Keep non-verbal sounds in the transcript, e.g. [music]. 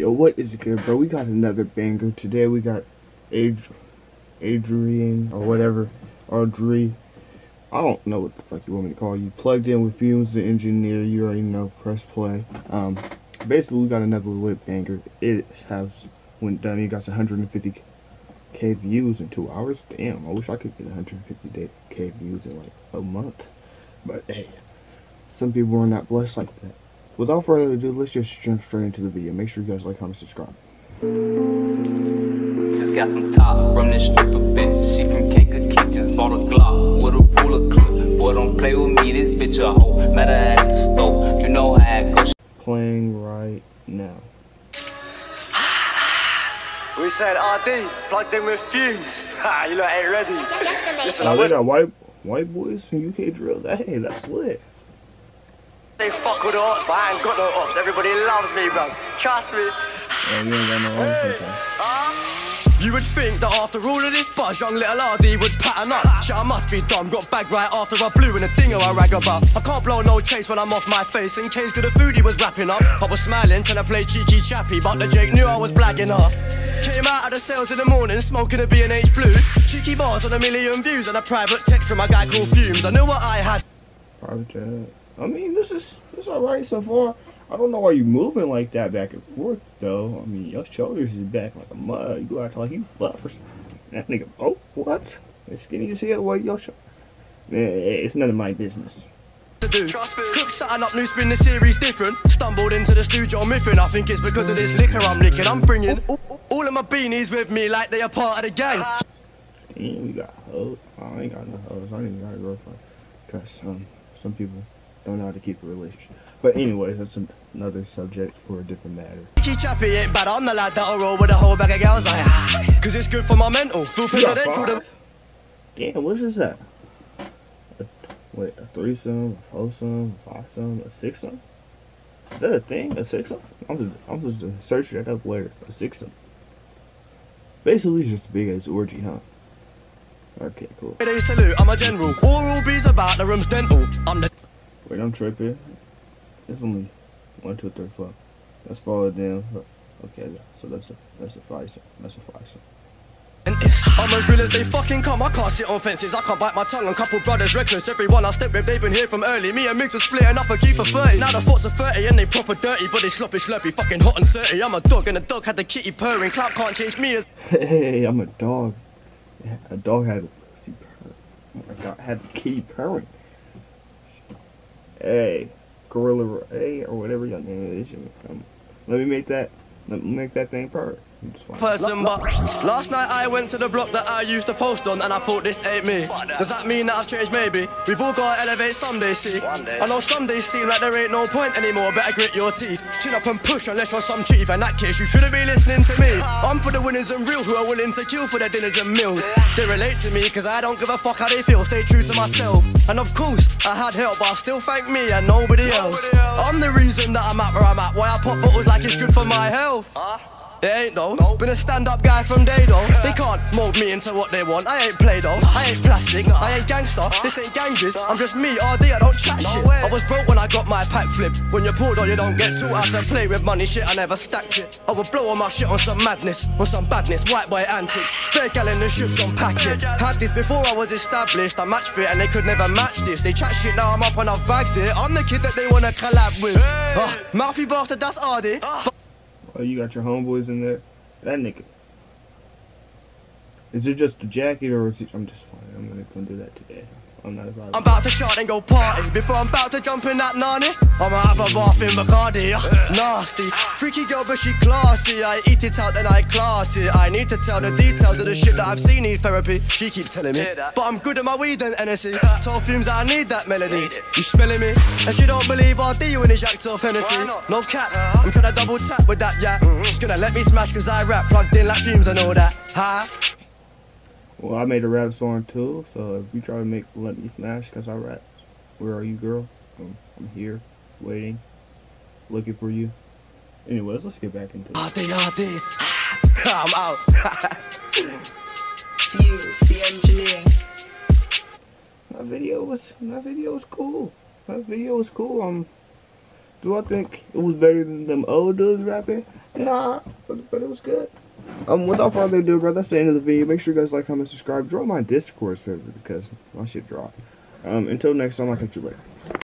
Yo, what is good, bro? We got another banger today. We got Ad Adrian or whatever, Audrey. I don't know what the fuck you want me to call you. Plugged in with Fumez, the engineer. You already know. Press play. Um, basically, we got another lit banger. It has went done. It got 150k views in two hours. Damn, I wish I could get 150k views in like a month. But hey, some people are not blessed like that. Without further ado, let's just jump straight into the video. Make sure you guys like, comment, subscribe. Just got some top from this stripper bitch. She can cake a kick, just bought a Glock with a ruler clip. Boy, don't play with me, this bitch a hoe. Met her at the stove, you know how it goes. Playing right now. We said ArrDee, plugged in with Fumez. [laughs] Ha, you lot ain't ready. Just a Listen, I they wish got white white boys from UK drill. Hey, that's lit. They fuck with the ops, but I ain't got no ops. Everybody loves me, bro. Trust me. Oh, you ain't got no own okay. You would think that after all of this buzz, young little ArrDee would pattern up. Shit, I must be dumb. Got bagged right after I blew in a dinger I rag about. I can't blow no chase when I'm off my face. In case of the food he was wrapping up. I was smiling, trying to play cheeky chappy, but the Jake knew I was blagging her. Came out of the sales in the morning, smoking a B&H blue. Cheeky bars on a million views and a private text from a guy called Fumez. I knew what I had. Private jet. I mean, this is this alright so far. I don't know why you're moving like that back and forth though. I mean, your shoulders is back like a mud. You act like you buff or something. That nigga, oh, what? It's skinny as hell, what your shoulder? Man, it's none of my business. to do. Cook up new spin the series different. Stumbled into the studio miffing. I think it's because of this liquor I'm licking. I'm bringing all of my beanies with me like they are part of the gang. Damn, we got hoes. I ain't got no hoes. I ain't even got a girlfriend. Cause um, some people don't know how to keep a relationship. But anyway, that's an- another subject for a different matter. Cheeky chappy ain't bad. I'm the lad that'll roll with a whole bag of girls. Like, ah, Cause it's good for my mental. Feel You got presidential. to- Damn, what is that? A, wait, a threesome, a foursome, a fivesome, a sixsome? Is that a thing? A sixsome? I'm just, I'm just gonna search that up later. A sixsome. Basically, just big as orgy, huh? Okay, cool. They salute. I'm a general. Oral B's about the room's dental. I'm the Wait, I'm tripping. It's only one, two, three, four. Let's follow it down. Okay, so that's a that's a fivesome. That's a dentist. I'm as real as they fucking come. I can't sit on fences. I can't bite my tongue on couple brothers reckless. Everyone I step with, they've been here from early. Me and Migs was splitting up a key for 30. Now the thoughts are 30 and they proper dirty, but they sloppy, slurpy, fucking hot and dirty. I'm a dog and the dog had the kitty purring. Clout can't change me as Hey, I'm a dog. A dog had a pussy purr. Oh my god, had a kitty purring. Hey, gorilla, hey, or whatever your name is. Um, let me make that. Let me make that thing purr. Person, but last night I went to the block that I used to post on and I thought this ain't me. Does that mean that I've changed? Maybe. We've all got to elevate someday, see. I know some days seem like there ain't no point anymore. Better grit your teeth. Chin up and push unless you're some chief. In that case, you shouldn't be listening to me. I'm for the winners and real who are willing to kill for their dinners and meals. They relate to me because I don't give a fuck how they feel. Stay true to myself. And of course, I had help, but I still thank me and nobody else. I'm the reason that I'm at where I'm at. Why I pop bottles like it's good for my health. It ain't though. Been a stand-up guy from day though. They can't mold me into what they want. I ain't play though. I ain't plastic. I ain't gangster. This ain't ganges. I'm just me. ArrDee. I don't chat shit. I was broke when I got my pack flip. When you're poor though, you don't get taught how to play with money. Shit, I never stacked it. I would blow all my shit on some madness, on some badness, white boy antics. Fair gal in the ships on packet. Had this before I was established. I match fit and they could never match this. They chat shit now. I'm up and I've bagged it. I'm the kid that they wanna collab with. Uh, mouthy bastard, that's ArrDee. Oh, you got your homeboys in there. That nigga. Is it just a jacket or is it? I'm just fine. I'm gonna gonna do that today. I'm not about. I'm about to chart and go party. Before I'm about to jump in that nanny. I'ma have a bath in Bacardi uh, Nasty. Freaky girl but she classy. I eat it out then I class it. I need to tell the details of the shit that I've seen need therapy. She keeps telling me But I'm good at my weed and NSC Told Fumez I need that melody. You smelling me? And she don't believe I'll do you when it's jacked off Hennessy No cap. I'm trying to double tap with that yeah. She's gonna let me smash cause I rap Plugged in like Fumez and all that. Ha Well, I made a rap song too, so if you try to make Let Me Smash because I rap, where are you, girl? Um, I'm here, waiting, looking for you. Anyways, let's get back into it. ArrDee ArrDee [laughs] I'm out [laughs] Fuse, the engineering. My video was, my video was cool. My video was cool. I'm, Do I think it was better than them old dudes rapping? Nah, but, but it was good. Um, without further ado, bro, that's the end of the video. Make sure you guys like, comment, subscribe. Join my Discord server because my shit dropped. Um, until next time, I'll catch you later.